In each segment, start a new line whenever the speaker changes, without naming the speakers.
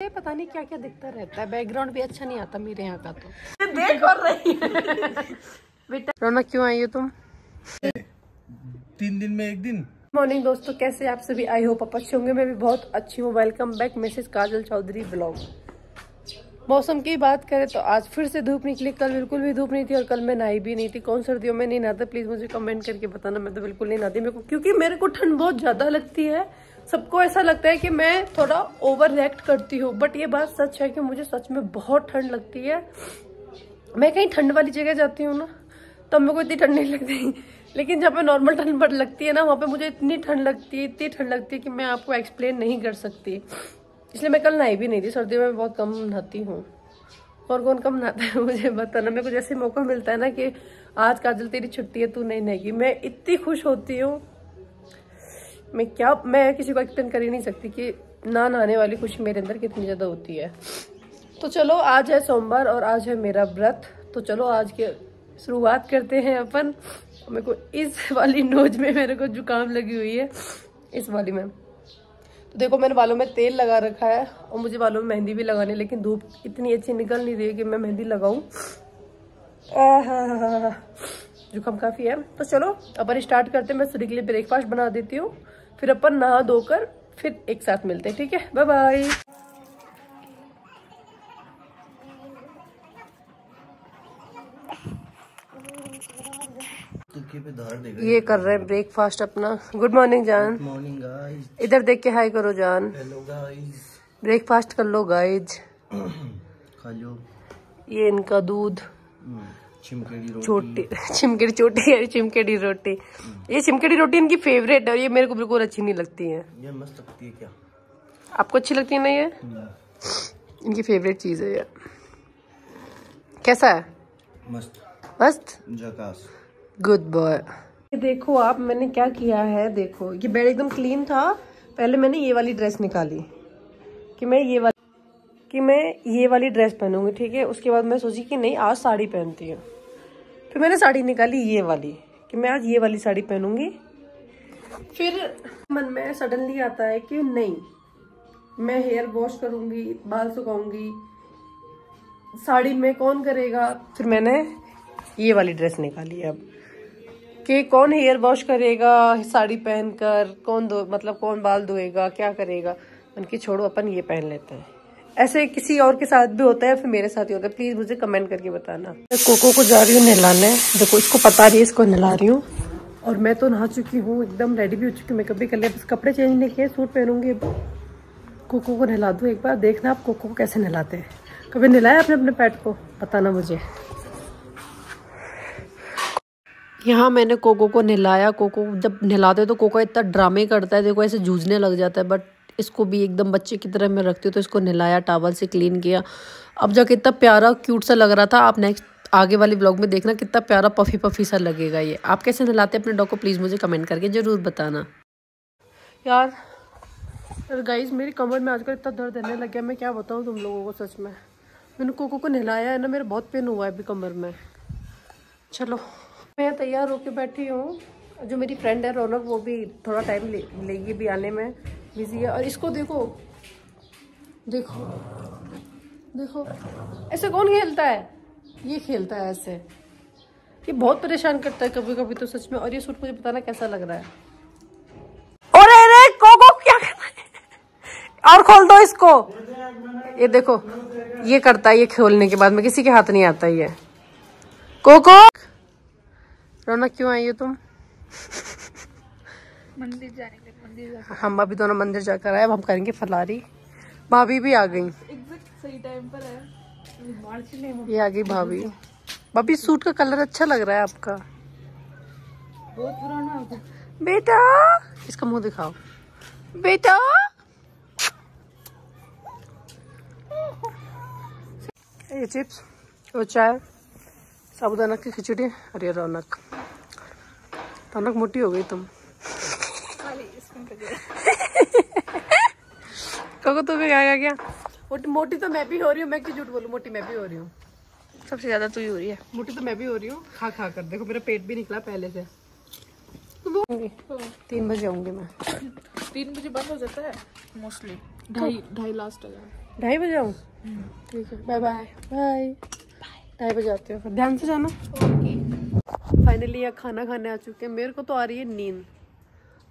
ये पता नहीं क्या क्या दिखता रहता है। बैकग्राउंड भी अच्छा नहीं आता मेरे यहाँ का तो।
देख और रही
बेटा रौनक क्यों आई हो तुम?
तीन दिन में एक दिन?
मॉर्निंग दोस्तों कैसे आप सभी? आई हो आप अच्छे होंगे। मैं भी बहुत अच्छी हूँ। Welcome back Mrs Kajal Chaudhary blog मौसम की बात करें तो आज फिर से धूप निकली। कल बिल्कुल भी धूप नहीं थी और कल मैं नहाई भी नहीं थी। कौन सर्दियों में नहीं नहाता? प्लीज़ मुझे कमेंट करके बताना। मैं तो बिल्कुल नहीं नहाती। मेरे को क्योंकि मेरे को ठंड बहुत ज़्यादा लगती है। सबको ऐसा लगता है कि मैं थोड़ा ओवर रिएक्ट करती हूँ बट ये बात सच है कि मुझे सच में बहुत ठंड लगती है। मैं कहीं ठंड वाली जगह जाती हूँ ना तब मेरे को इतनी ठंड नहीं लगती। लेकिन जहाँ मैं नॉर्मल ठंड पर लगती है ना, वहाँ पे मुझे इतनी ठंड लगती है, इतनी ठंड लगती है कि मैं आपको एक्सप्लेन नहीं कर सकती। इसलिए मैं कल नहाई भी नहीं थी, सर्दियों में बहुत कम नहाती हूँ। और कौन कम नहाता है, मुझे बताना मेरे को जैसे मौका मिलता है ना कि आज काजल तेरी छुट्टी है, तू नहीं नहेगी। मैं इतनी खुश होती हूँ। मैं क्या, मैं किसी को एक्सप्लेन कर ही नहीं सकती कि ना नहाने वाली खुशी मेरे अंदर कितनी ज़्यादा होती है। तो चलो, आज है सोमवार और आज है मेरा व्रत। तो चलो, आज के शुरुआत करते हैं अपन। मेरे को इस वाली नोज़ में मेरे को जुकाम लगी हुई है, इस वाली में। तो देखो, मैंने बालों में तेल लगा रखा है और मुझे बालों में मेहंदी भी लगानी लेकिन धूप इतनी अच्छी निकल नहीं रही है कि मैं मेहंदी लगाऊँ। जुकाम काफ़ी है। तो चलो, अपन स्टार्ट करते हैं। मैं सूर्य के लिए ब्रेकफास्ट बना देती हूँ। फिर अपन नहा धोकर फिर एक साथ मिलते हैं ठीक है? बाय बाय
पे
ये कर रहे हैं ब्रेकफास्ट अपना। गुड मॉर्निंग जान
मॉर्निंग गाइस
इधर देख के हाय करो जान
हेलो गाइस
ब्रेकफास्ट कर लो गाइज़
खा लो।
ये इनका दूध।
हम्म, चिमकेड़ी रोटी
छोटी चिमकेड़ी चिमकेड़ी रोटी। ये चिमकेड़ी रोटी इनकी फेवरेट है और ये मेरे को बिल्कुल अच्छी नहीं लगती है।
ये मस्त लगती है क्या?
आपको अच्छी लगती है ना ये?
हम्म,
इनकी फेवरेट चीज़ है ये। कैसा है?
मस्त।
मस्त? गुड बॉय देखो आप मैंने क्या किया है देखो। ये बेड एकदम क्लीन था। पहले मैंने ये वाली ड्रेस निकाली। कि मैं ये वाली कि मैं ये वाली ड्रेस पहनूँगी ठीक है? उसके बाद मैं सोची कि नहीं आज साड़ी पहनती हूँ। फिर मैंने साड़ी निकाली ये वाली, कि मैं आज ये वाली साड़ी पहनूँगी। फिर मन में सडनली आता है कि नहीं, मैं हेयर वॉश करूँगी, बाल सुखाऊँगी। साड़ी में कौन करेगा? फिर मैंने ये वाली ड्रेस निकाली अब, कि कौन हेयर वॉश करेगा साड़ी पहनकर, कौन धो मतलब कौन बाल धोएगा, क्या करेगा? उनकी छोड़ो, अपन ये पहन लेते हैं। ऐसे किसी और के साथ भी होता है, फिर मेरे साथ ही होता है। प्लीज़ मुझे कमेंट करके बताना। मैं कोको को जा रही हूँ नहलाने। देखो, इसको पता रही है इसको नहला रही हूँ। और मैं तो नहा चुकी हूँ, एकदम रेडी भी हो चुकी हूँ। मेकअप भी कर लिया बस कपड़े चेंज नहीं किए, सूट पहनूँगी। कोको को नहला दूँ एक बार, देखना आप कोको को कैसे नहलाते हैं। कभी नहलाया आपने अपने पेट को? बताना मुझे। यहाँ मैंने कोको को नहलाया। कोको जब नहलाते तो कोको इतना ड्रामे करता है, देखो ऐसे जूझने लग जाता है। बट इसको भी एकदम बच्चे की तरह मैं रखती हूँ तो इसको नहलाया टावल से क्लीन किया। अब जाके इतना प्यारा क्यूट सा लग रहा था, आप नेक्स्ट आगे वाले ब्लॉग में देखना कितना प्यारा पफी पफी सा लगेगा ये। आप कैसे नहलाते अपने डॉग को प्लीज़ मुझे कमेंट करके ज़रूर बताना। यार यार गाइस मेरी कमर में आजकल इतना दर्द रहने लग गया, मैं क्या बताऊँ तुम लोगों को सच में। मैंने कोको को नहलाया है ना, मेरा बहुत पेन हुआ है अभी कमर में। चलो, मैं तैयार होके बैठी हूँ। जो मेरी फ्रेंड है रौनक, वो भी थोड़ा टाइम ले, लेगी भी आने में। बिज़ी है। और इसको देखो। देखो। देखो। ऐसे कौन खेलता है? ये खेलता है ऐसे। ये बहुत परेशान करता है कभी कभी तो सच में। और ये सूट मुझे बताना कैसा लग रहा है। और अरे कोको, क्या और खोल दो इसको। ये देखो। ये करता है, ये खोलने के बाद में। किसी के हाथ नहीं आता ये। कोको, रौनक, क्यों आई हो तुम?
मंदिर जाने के मंदिर
हम अभी दोनों मंदिर जाकर आए अब हम करेंगे फलारी। भाभी भी आ गई।
सही टाइम पर है।
ये आ गई भाभी। भाभी सूट का कलर अच्छा लग रहा है आपका।
बहुत पुराना
बेटा इसका मुँह दिखाओ। बेटा। ये चिप्स वो चाय साबुदाना की खिचड़ी अरे रौनक। रौनक मोटी हो गई तुम।
खाली स्पिन कर दिया
क्या क्या? क्या मोटी मोटी तो मैं भी हो रही हूँ मैं क्यों झूठ बोलूँ? मोटी मैं भी हो रही हूँ।
सबसे ज़्यादा तू ही हो रही है।
मोटी तो मैं भी हो रही हूँ। खा खा कर देखो मेरा पेट भी निकला पहले से। तीन बजे आऊँगी मैं।
तीन बजे बंद हो जाता है? मोस्टली ढाई ढाई लास्ट हो जाता
ढाई बजे आऊँ? ठीक है बाय बाय बाय ढाई बजे आते हो फिर। ध्यान से जाना। फाइनली यहाँ खाना खाने आ चुके हैं। मेरे को तो आ रही है नींद।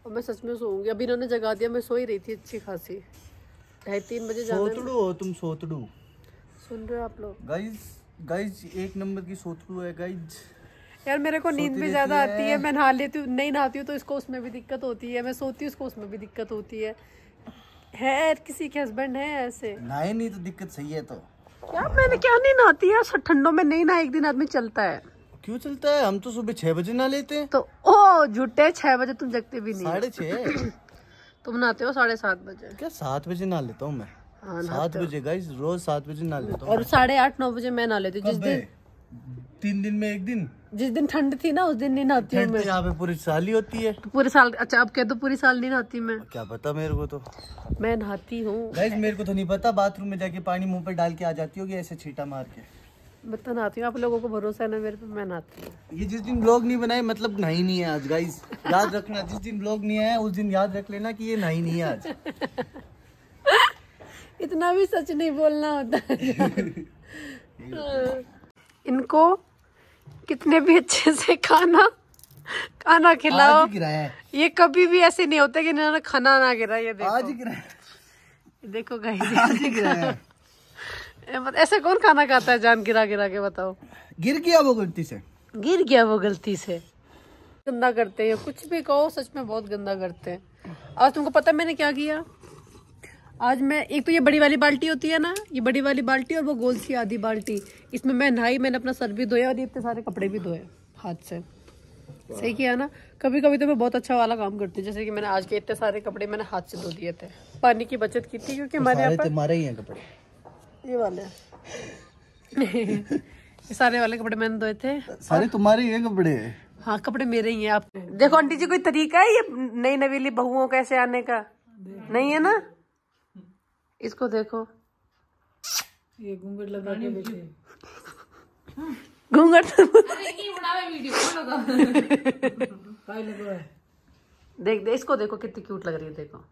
और मैं सच में सोऊँगी। अभी इन्होंने जगा दिया मैं सो ही रही थी अच्छी खासी। ढाई तीन बजे
सोतड़ू हो। तुम सोतड़ू।
सुन रहे हो आप लोग?
गाइज़ गाइज़ एक नंबर की सोतड़ू है गाइज़
यार मेरे को नींद भी ज़्यादा आती है।
है।
मैं नहा लेती हूँ नहीं नहाती हूँ तो इसको उसमें भी दिक्कत होती है मैं सोती हूँ उसको उसमें भी दिक्कत होती है। है किसी के हस्बैंड है ऐसे?
नहाए नहीं तो दिक्कत सही है तो।
क्या मैंने क्या नहीं नहाती यार ठंडों में नहीं नहा एक दिन आदमी चलता है।
क्यों चलता है? हम तो सुबह छह बजे ना लेते।
तो ओ झूठे छह बजे तुम जगते भी नहीं।
साढ़े छह?
तुम नहाते हो साढ़े सात बजे।
क्या सात बजे नहा लेता हूँ मैं?
हाँ
सात बजे गाइज़ रोज सात बजे नहा लेता हूँ
और साढ़े आठ नौ बजे मैं नहा लेती जिस दिन
तीन दिन में एक दिन?
जिस दिन ठंड थी ना उस दिन नहीं नहाती हूँ
तो यहाँ पे पूरी साल ही होती है।
तो पूरे साल अच्छा अब कह दो पूरी साल नहीं नहाती मैं।
क्या पता मेरे को तो।
मैं नहाती हूँ।
मेरे को तो नहीं पता बाथरूम में जाके पानी मुँह पे डाल के आ जाती होगी ऐसे छीटा मार के।
मैं तो नहाती हूँ आप लोगों को भरोसा है ना मेरे पे मैं नहाती हूँ।
ये जिस दिन ब्लॉग नहीं बनाए मतलब नहाई नहीं है आज गाइज़ याद रखना जिस दिन ब्लॉग नहीं आया उस दिन याद रख लेना कि ये नहाई नहीं है आज।
इतना भी सच नहीं बोलना होता। है। इनको कितने भी अच्छे से खाना खाना खिलाओ। ये कभी भी ऐसे नहीं होता कि इन्होंने खाना ना गिरा ये देखो।
आज गिराया
देखो गाइस
आज
मत- ऐसे कौन खाना खाता है? जान गिरा गिरा के बताओ।
गिर गया वो गलती से।
गिर गया वो गलती से। गंदा करते हैं। कुछ भी कहो सच में बहुत गंदा करते हैं। आज तुमको पता मैंने क्या किया? आज मैं एक तो ये बड़ी वाली बाल्टी होती है ना ये बड़ी वाली बाल्टी और वो गोल सी आधी बाल्टी। इसमें मैं नहाई मैंने अपना सर भी धोया और ये इतने सारे कपड़े भी धोए हाथ से। सही किया ना? कभी कभी तो मैं बहुत अच्छा वाला काम करती हूँ जैसे कि मैंने आज के इतने सारे कपड़े मैंने हाथ से धो दिए थे। पानी की बचत की थी क्योंकि हमारे यहाँ पर
ही हैं कपड़े।
ये वाले। ये सारे वाले कपड़े मैंने धोए थे।
सारे तुम्हारे ही हैं कपड़े?
हाँ कपड़े मेरे ही हैं आप। देखो आंटी जी कोई तरीका है ये नई नवीली बहुओं का ऐसे आने का? नहीं है ना? इसको देखो।
ये घूंघट लगा के बैठे
घूंघट
काय
देख दे इसको देखो कितनी क्यूट लग रही है देखो।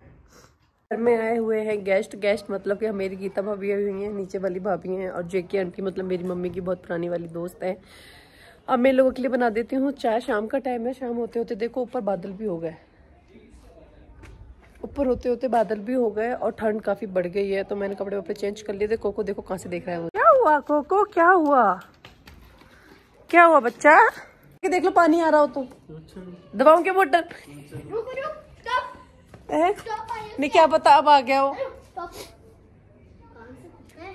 घर में आए हुए हैं गेस्ट गेस्ट मतलब कि मेरी गीता भाभी आई हुई हैं नीचे वाली भाभी हैं और जेके आंटी मतलब मेरी मम्मी की बहुत पुरानी वाली दोस्त है। अब मैं लोगों के लिए बना देती हूँ चाय शाम का टाइम है शाम होते होते देखो ऊपर बादल भी हो गए। ऊपर होते होते बादल भी हो गए और ठंड काफ़ी बढ़ गई है तो मैंने कपड़े वपड़े चेंज कर लिए। थे कोको देखो कहाँ से देख रहा है वो। क्या हुआ कोको? क्या हुआ? क्या हुआ बच्चा? देख लो पानी आ रहा हो तो। दबाऊं क्या मोटर है? नहीं क्या पता अब आ गया हो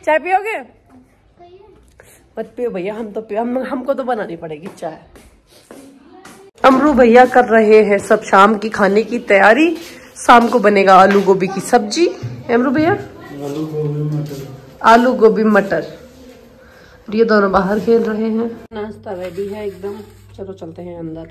चाय पियोगे? मत पियो भैया हम तो पियो हम हमको तो बनानी पड़ेगी चाय। अमरू भैया कर रहे हैं सब शाम की खाने की तैयारी। शाम को बनेगा आलू गोभी की सब्ज़ी। अमरू भैया? आलू गोभी मटर। और ये दोनों बाहर खेल रहे हैं। नाश्ता रेडी है एकदम। चलो चलते हैं अंदर।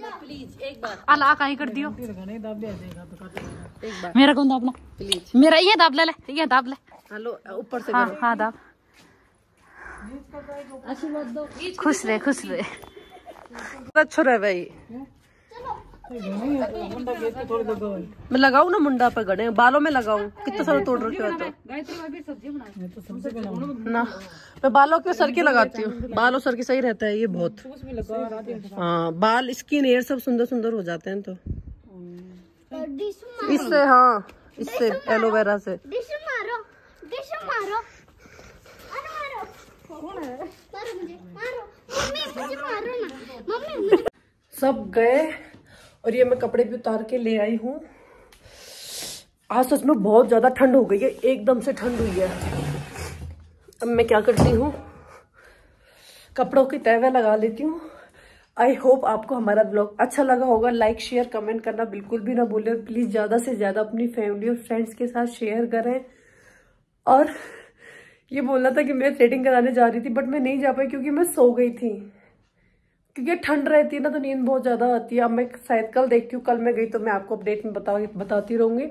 प्लीज़ एक बार।
अला कहीं कर दियो।
घने दाब दिया जाएगा काटे
एक बार।
मेरा कौन दाबला
प्लीज़
मेरा ये दाब ले ले ये दाब ले।
हेलो ऊपर से
हाँ
करो।
हाँ दाब। खुश रहे खुश रहे।
अच्छा रहे भाई
मुंडा गेट पे थोड़ी लगा है
मैं लगाऊँ ना मुंडा पे गड़े बालों में लगाऊ? कितना सारा तोड़ रखे हो तो?
तो
ना मैं बालों के सर के लगाती हूँ। बाल और सर के सही रहता है ये बहुत। हाँ। बाल स्किन हेयर सब सुंदर सुंदर हो जाते हैं तो। इससे हाँ इससे एलोवेरा से।
डिश मारो। डिश मारो। अरे मारो। कौन मारो मुझे मारो। मम्मी मुझे मारो ना। मम्मी मुझे
सब गए। और ये मैं कपड़े भी उतार के ले आई हूँ। आज सच में बहुत ज़्यादा ठंड हो गई है, एकदम से ठंड हुई है। अब मैं क्या करती हूँ? कपड़ों की तहवे लगा लेती हूँ। आई होप आपको हमारा ब्लॉग अच्छा लगा होगा। लाइक शेयर कमेंट करना बिल्कुल भी ना भूलें। प्लीज़ ज़्यादा से ज़्यादा अपनी फैमिली और फ्रेंड्स के साथ शेयर करें। और ये बोलना था कि मैं थ्रेडिंग कराने जा रही थी बट मैं नहीं जा पाई क्योंकि मैं सो गई थी। क्योंकि ठंड रहती है ना तो नींद बहुत ज़्यादा आती है। अब मैं शायद कल देखती हूँ, कल मैं गई तो मैं आपको अपडेट में बता बताती रहूँगी।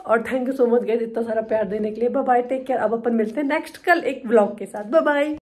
और thank you so much guys इतना सारा प्यार देने के लिए। बाय टेक केयर अब अपन मिलते हैं नेक्स्ट कल एक ब्लॉग के साथ। बाय